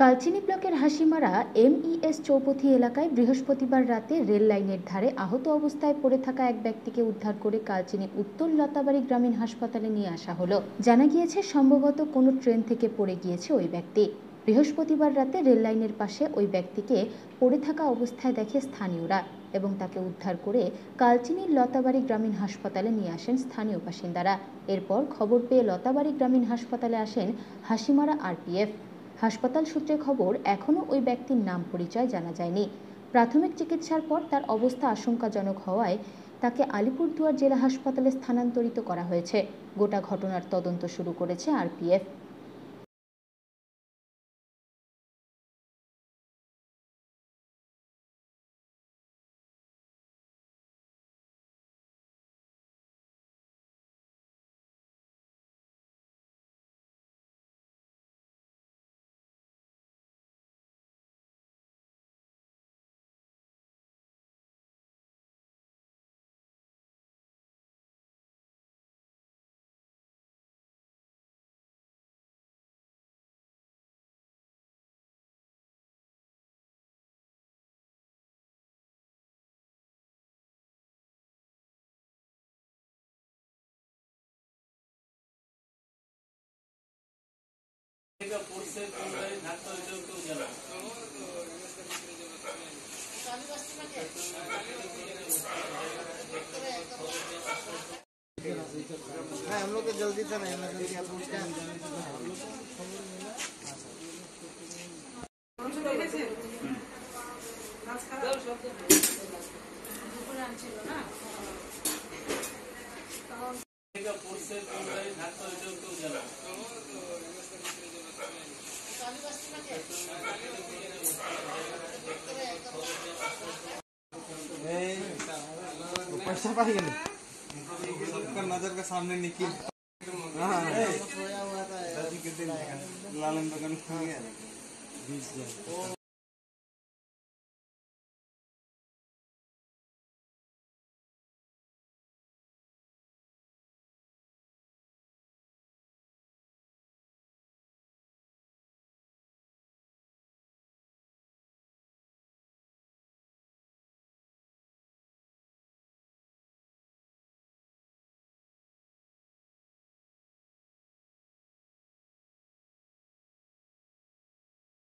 কালচিনি ব্লকের হাসিমারা এমইএস চৌপথি এলাকায় বৃহস্পতিবার রাতে রেল লাইনের ধারে আহত অবস্থায় পড়ে থাকা এক ব্যক্তিকে উদ্ধার করে কালচিনি উত্তর লতাবাড়ি গ্রামীণ হাসপাতালে নিয়ে আসা হলো। জানা গিয়েছে, সম্ভবত কোনো ট্রেন থেকে পড়ে গিয়েছে ওই ব্যক্তি। বৃহস্পতিবার রাতে রেল লাইনের পাশে ওই ব্যক্তিকে পড়ে থাকা অবস্থায় দেখে স্থানীয়রা এবং তাকে উদ্ধার করে কালচিনির লতাবাড়ি গ্রামীণ হাসপাতালে নিয়ে আসেন স্থানীয় বাসিন্দারা। এরপর খবর পেয়ে লতাবাড়ি গ্রামীণ হাসপাতালে আসেন হাসিমারা আরপিএফ। হাসপাতাল সূত্রে খবর এখনও ওই ব্যক্তির নাম পরিচয় জানা যায়নি। প্রাথমিক চিকিৎসার পর তার অবস্থা আশঙ্কাজনক হওয়ায় তাকে আলিপুরদুয়ার জেলা হাসপাতালে স্থানান্তরিত করা হয়েছে। গোটা ঘটনার তদন্ত শুরু করেছে আরপিএফ। हाँ हम लोग तो जल्दी से नहीं इमरजेंसी आप पूछते हैं पैसा पाई नज़र के सामने निकल लालन बगन खा गया